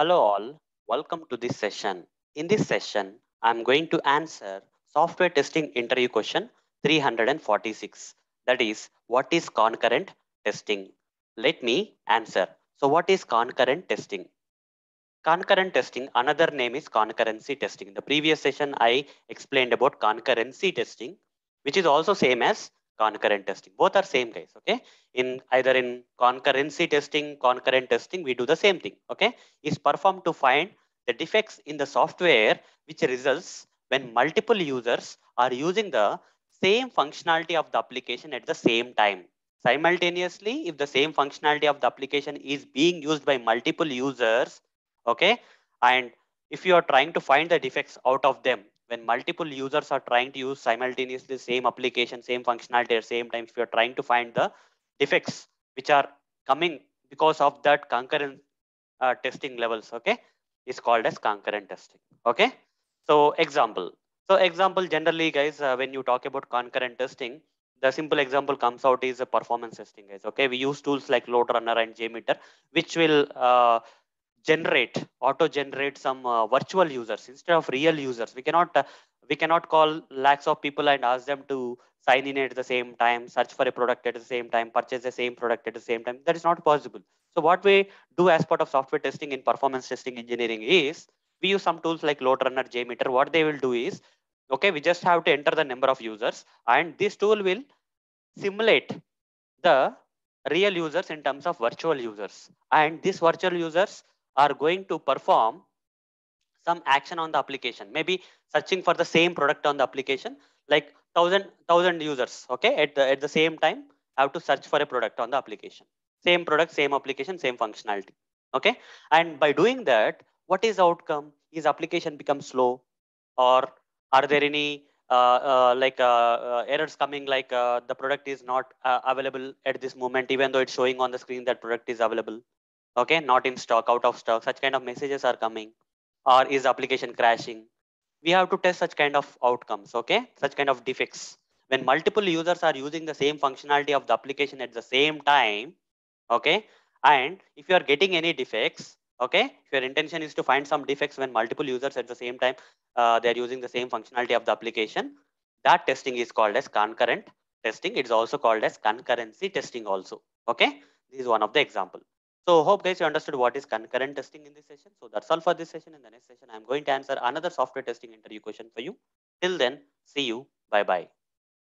Hello all, welcome to this session. In this session, I'm going to answer software testing interview question 346. That is, what is concurrent testing? Let me answer. So what is concurrent testing? Concurrent testing, another name is concurrency testing. In the previous session, I explained about concurrency testing, which is also same as concurrent testing. Both are same guys, okay? In either in concurrency testing, concurrent testing, we do the same thing, okay? Is performed to find the defects in the software which results when multiple users are using the same functionality of the application at the same time. Simultaneously, if the same functionality of the application is being used by multiple users, okay and if you are trying to find the defects out of them when multiple users are trying to use simultaneously same application same functionality at same time if you are trying to find the defects which are coming because of that concurrent uh, testing levels okay? Is called as concurrent testing okay? So example. So example generally guys uh, when you talk about concurrent testing the simple example comes out is a performance testing guys okay? We use tools like LoadRunner and JMeter which will uh, generate auto generate some uh, virtual users instead of real users. We cannot uh, we cannot call lakhs of people and ask them to sign in at the same time search for a product at the same time purchase the same product at the same time. That is not possible. So what we do as part of software testing in performance testing engineering is we use some tools like load runner JMeter. What they will do is okay we just have to enter the number of users and this tool will simulate the real users in terms of virtual users. And these virtual users are going to perform some action on the application. Maybe searching for the same product on the application like thousand thousand users okay? At the at the same time have to search for a product on the application. Same product same application same functionality okay? And by doing that what is outcome? Is application become slow? Or are there any uh, uh, like uh, uh errors coming like uh, the product is not uh, available at this moment even though it's showing on the screen that product is available okay not in stock out of stock. Such kind of messages are coming. Or is application crashing? We have to test such kind of outcomes okay? Such kind of defects. When multiple users are using the same functionality of the application at the same time okay? And if you are getting any defects okay? If your intention is to find some defects when multiple users at the same time uh, they're using the same functionality of the application that testing is called as concurrent testing. It's also called as concurrency testing also okay? This is one of the example so hope guys you understood what is concurrent testing in this session. So that's all for this session. In the next session, I'm going to answer another software testing interview question for you. Till then, see you. Bye bye.